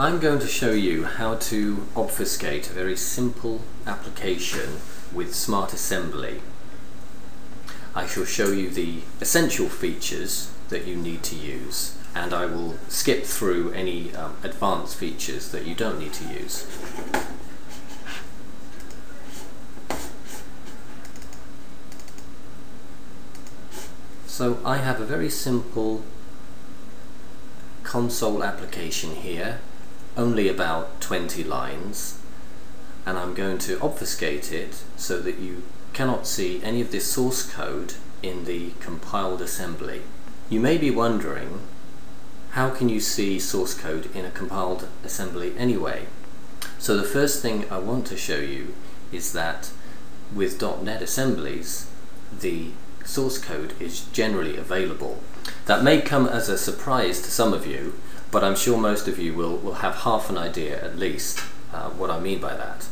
I'm going to show you how to obfuscate a very simple application with Smart Assembly. I shall show you the essential features that you need to use and I will skip through any um, advanced features that you don't need to use. So I have a very simple console application here, only about 20 lines, and I'm going to obfuscate it so that you cannot see any of this source code in the compiled assembly. You may be wondering, how can you see source code in a compiled assembly anyway? So the first thing I want to show you is that with .NET assemblies, the source code is generally available that may come as a surprise to some of you, but I'm sure most of you will, will have half an idea at least uh, what I mean by that.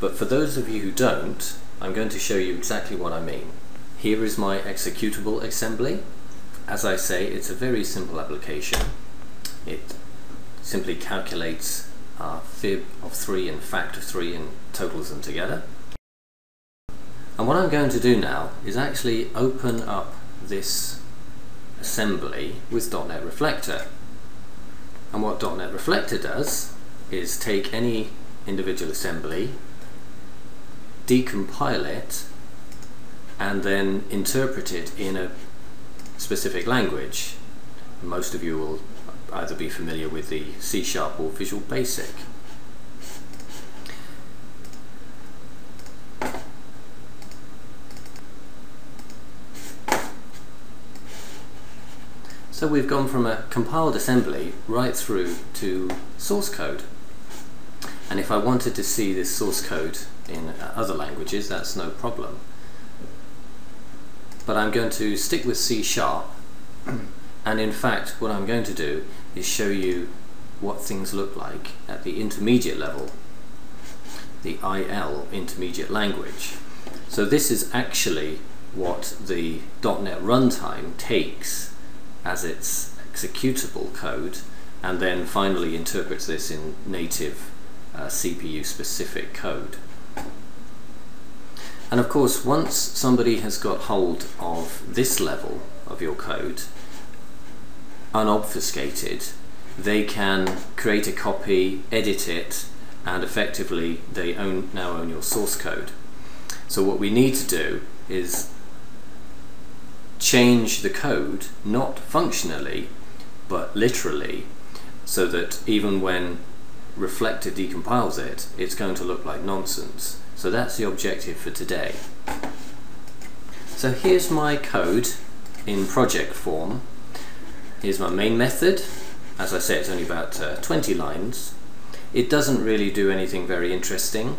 But for those of you who don't, I'm going to show you exactly what I mean. Here is my executable assembly. As I say, it's a very simple application. It simply calculates uh, fib of 3 and fact of 3 and totals them together. And what I'm going to do now is actually open up this assembly with .NET Reflector. And what .NET Reflector does is take any individual assembly, decompile it, and then interpret it in a specific language. Most of you will either be familiar with the C Sharp or Visual Basic. So we've gone from a compiled assembly right through to source code. And if I wanted to see this source code in other languages, that's no problem. But I'm going to stick with C Sharp. And in fact, what I'm going to do is show you what things look like at the intermediate level, the IL intermediate language. So this is actually what the .NET runtime takes as its executable code and then finally interprets this in native uh, CPU specific code. And of course once somebody has got hold of this level of your code unobfuscated they can create a copy, edit it and effectively they own, now own your source code. So what we need to do is change the code, not functionally, but literally, so that even when Reflector decompiles it, it's going to look like nonsense. So that's the objective for today. So here's my code in project form. Here's my main method. As I say, it's only about uh, 20 lines. It doesn't really do anything very interesting.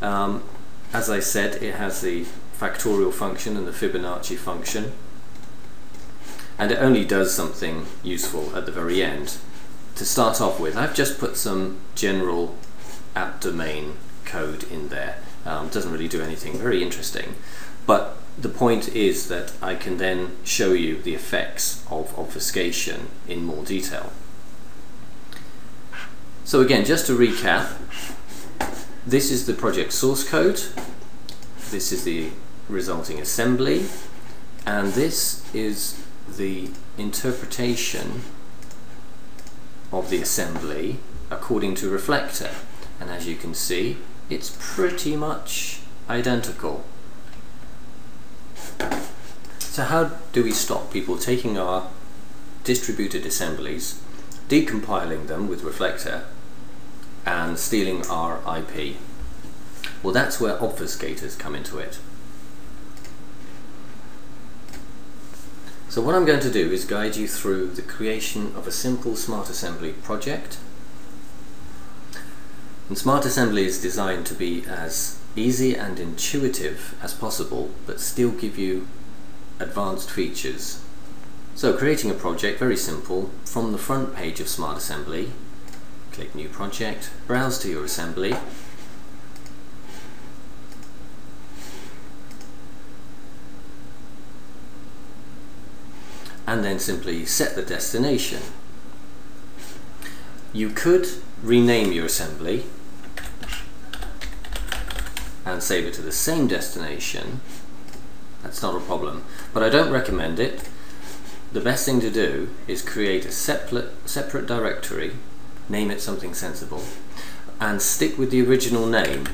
Um, as I said, it has the factorial function and the Fibonacci function and it only does something useful at the very end. To start off with, I've just put some general app domain code in there. Um, doesn't really do anything very interesting, but the point is that I can then show you the effects of obfuscation in more detail. So again, just to recap, this is the project source code, this is the resulting assembly, and this is the interpretation of the assembly according to Reflector and as you can see it's pretty much identical. So how do we stop people taking our distributed assemblies, decompiling them with Reflector and stealing our IP? Well that's where obfuscators come into it. So what I'm going to do is guide you through the creation of a simple Smart Assembly project. And Smart Assembly is designed to be as easy and intuitive as possible, but still give you advanced features. So creating a project, very simple, from the front page of Smart Assembly, click New Project, browse to your assembly, and then simply set the destination. You could rename your assembly and save it to the same destination. That's not a problem, but I don't recommend it. The best thing to do is create a separate, separate directory, name it something sensible, and stick with the original name.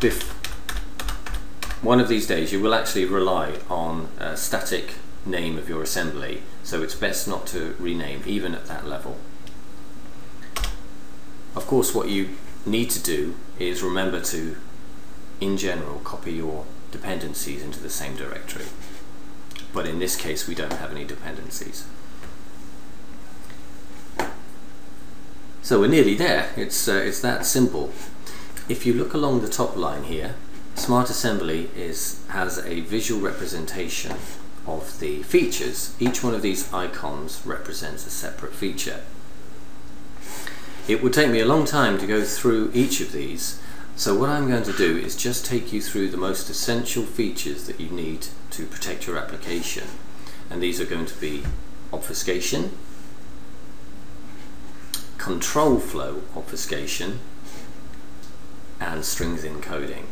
If one of these days you will actually rely on a static name of your assembly, so it's best not to rename even at that level. Of course what you need to do is remember to, in general, copy your dependencies into the same directory. But in this case we don't have any dependencies. So we're nearly there, it's, uh, it's that simple. If you look along the top line here, Smart Assembly is, has a visual representation of the features. Each one of these icons represents a separate feature. It would take me a long time to go through each of these, so what I'm going to do is just take you through the most essential features that you need to protect your application. And these are going to be obfuscation, control flow obfuscation, and strings encoding.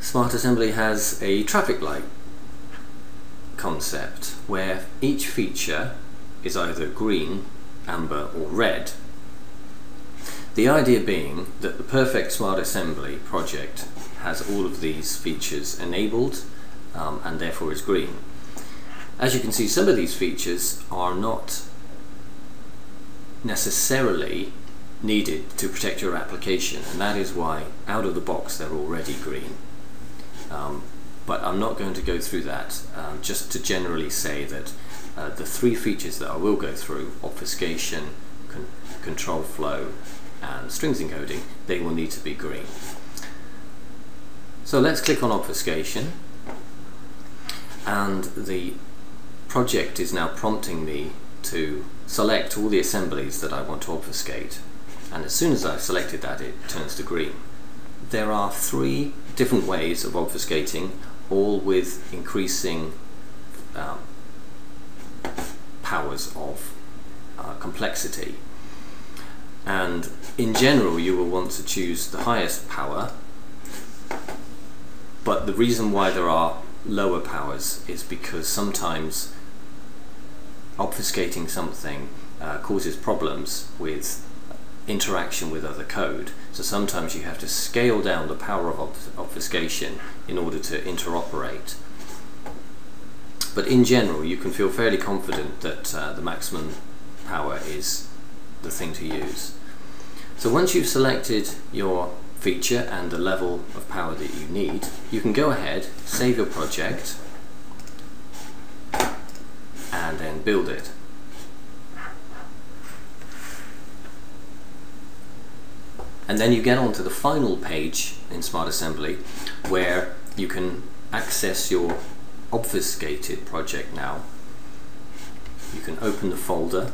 Smart Assembly has a traffic light concept where each feature is either green, amber or red. The idea being that the Perfect Smart Assembly project has all of these features enabled um, and therefore is green. As you can see some of these features are not necessarily needed to protect your application and that is why out of the box they're already green. Um, but I'm not going to go through that, um, just to generally say that uh, the three features that I will go through, obfuscation, con control flow and strings encoding, they will need to be green. So let's click on obfuscation and the project is now prompting me to select all the assemblies that I want to obfuscate and as soon as I've selected that it turns to green. There are three different ways of obfuscating, all with increasing um, powers of uh, complexity. And in general, you will want to choose the highest power, but the reason why there are lower powers is because sometimes obfuscating something uh, causes problems with interaction with other code. So sometimes you have to scale down the power of obfuscation in order to interoperate. But in general, you can feel fairly confident that uh, the maximum power is the thing to use. So once you've selected your feature and the level of power that you need, you can go ahead, save your project, and then build it. And then you get onto the final page in Smart Assembly where you can access your obfuscated project now. You can open the folder,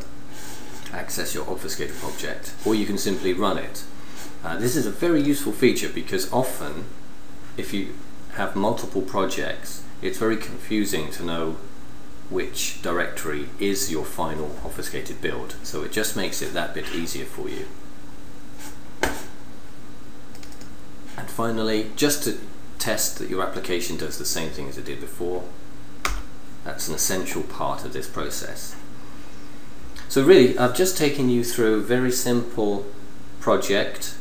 access your obfuscated project, or you can simply run it. Uh, this is a very useful feature because often if you have multiple projects it's very confusing to know which directory is your final obfuscated build so it just makes it that bit easier for you. And finally, just to test that your application does the same thing as it did before, that's an essential part of this process. So really, I've just taken you through a very simple project,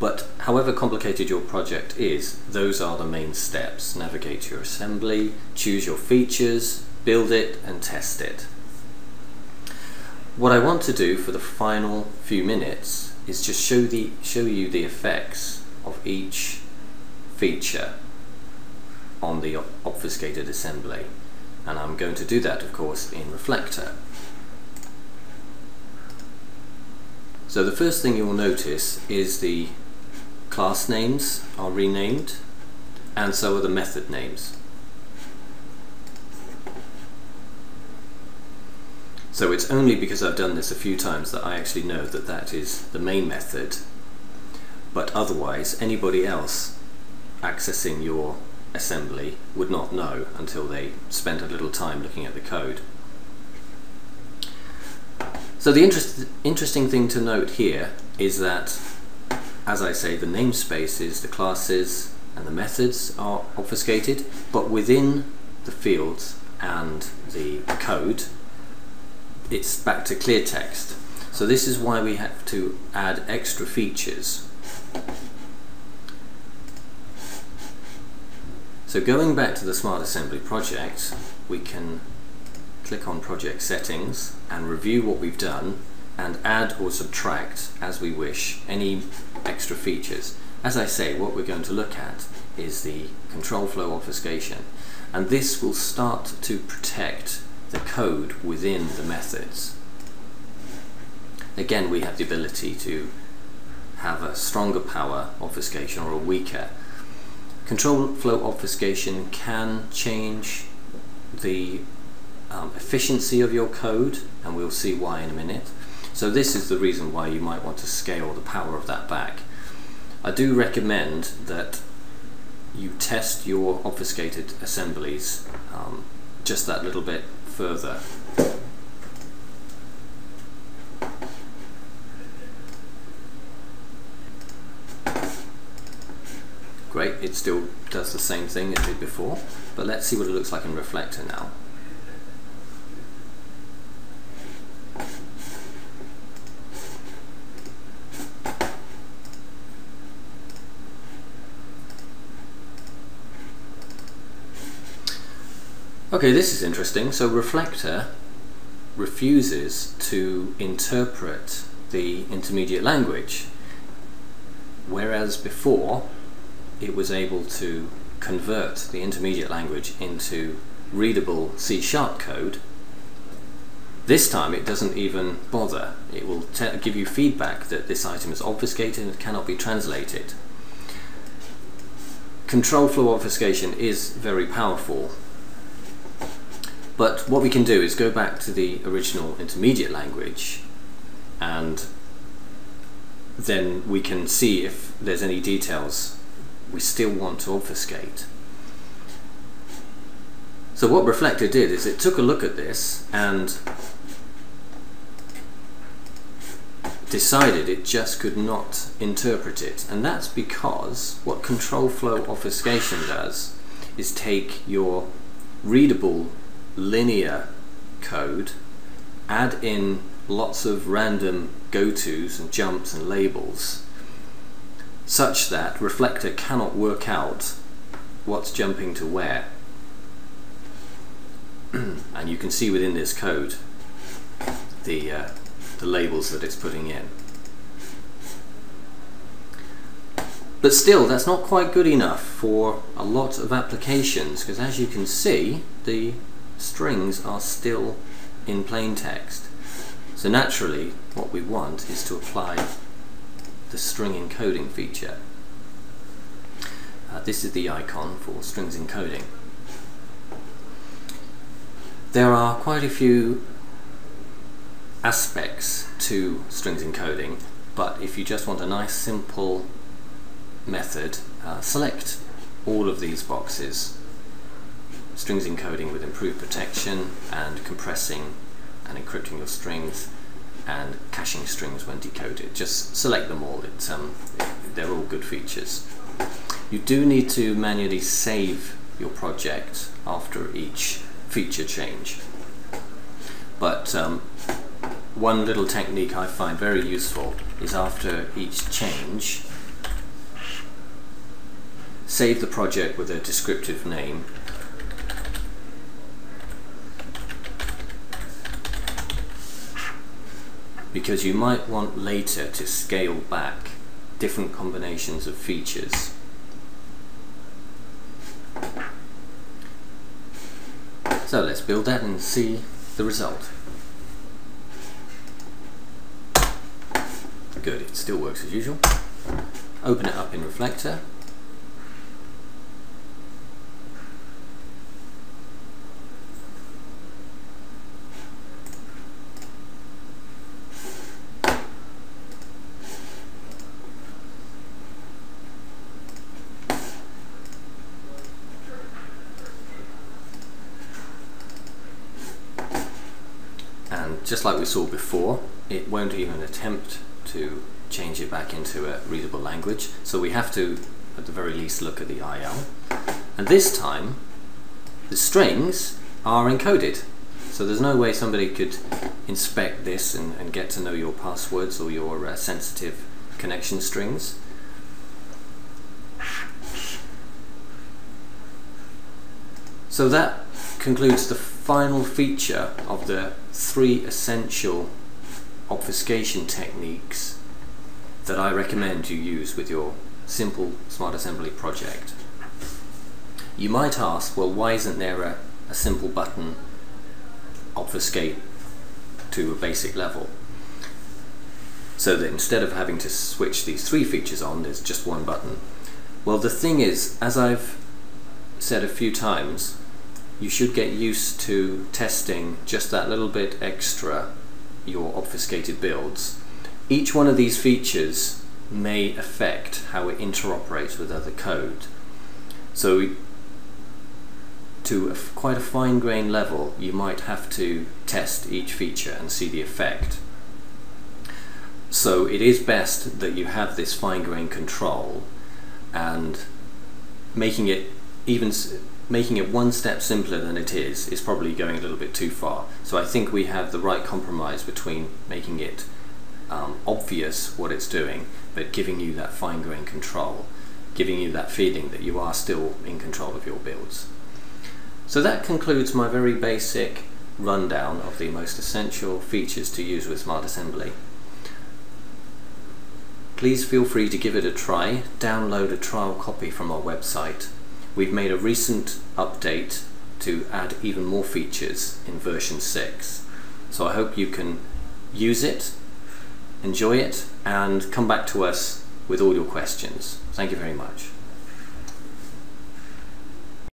but however complicated your project is, those are the main steps. Navigate your assembly, choose your features, build it and test it. What I want to do for the final few minutes is just show, the, show you the effects of each feature on the obfuscated assembly and I'm going to do that of course in Reflector. So the first thing you will notice is the class names are renamed and so are the method names. So it's only because I've done this a few times that I actually know that that is the main method but otherwise anybody else accessing your assembly would not know until they spent a little time looking at the code. So the interest, interesting thing to note here is that, as I say, the namespaces, the classes, and the methods are obfuscated, but within the fields and the code, it's back to clear text. So this is why we have to add extra features. So going back to the Smart Assembly project, we can click on project settings and review what we've done and add or subtract as we wish any extra features. As I say, what we're going to look at is the control flow obfuscation and this will start to protect the code within the methods. Again, we have the ability to have a stronger power obfuscation or a weaker. Control flow obfuscation can change the um, efficiency of your code and we'll see why in a minute. So this is the reason why you might want to scale the power of that back. I do recommend that you test your obfuscated assemblies um, just that little bit further. Great, it still does the same thing it did before, but let's see what it looks like in Reflector now. Okay, this is interesting. So Reflector refuses to interpret the intermediate language, whereas before it was able to convert the intermediate language into readable C-sharp code. This time it doesn't even bother. It will give you feedback that this item is obfuscated and cannot be translated. Control flow obfuscation is very powerful but what we can do is go back to the original intermediate language and then we can see if there's any details we still want to obfuscate. So what Reflector did is it took a look at this and decided it just could not interpret it and that's because what control flow obfuscation does is take your readable linear code, add in lots of random go-tos and jumps and labels, such that Reflector cannot work out what's jumping to where. and you can see within this code the, uh, the labels that it's putting in. But still, that's not quite good enough for a lot of applications, because as you can see, the strings are still in plain text. So naturally, what we want is to apply the string encoding feature. Uh, this is the icon for strings encoding. There are quite a few aspects to strings encoding, but if you just want a nice simple method, uh, select all of these boxes strings encoding with improved protection and compressing and encrypting your strings and caching strings when decoded. Just select them all, it, um, they're all good features. You do need to manually save your project after each feature change. But um, one little technique I find very useful is after each change, save the project with a descriptive name because you might want later to scale back different combinations of features. So let's build that and see the result. Good, it still works as usual. Open it up in Reflector just like we saw before it won't even attempt to change it back into a readable language. So we have to at the very least look at the IL and this time the strings are encoded. So there's no way somebody could inspect this and, and get to know your passwords or your uh, sensitive connection strings. So that concludes the final feature of the three essential obfuscation techniques that I recommend you use with your simple Smart Assembly project. You might ask, well why isn't there a, a simple button obfuscate to a basic level? So that instead of having to switch these three features on, there's just one button. Well the thing is, as I've said a few times, you should get used to testing just that little bit extra your obfuscated builds. Each one of these features may affect how it interoperates with other code. So to a, quite a fine grain level you might have to test each feature and see the effect. So it is best that you have this fine grain control and making it even making it one step simpler than it is is probably going a little bit too far. So I think we have the right compromise between making it um, obvious what it's doing, but giving you that fine grained control, giving you that feeling that you are still in control of your builds. So that concludes my very basic rundown of the most essential features to use with Smart Assembly. Please feel free to give it a try, download a trial copy from our website We've made a recent update to add even more features in version 6. So I hope you can use it, enjoy it, and come back to us with all your questions. Thank you very much.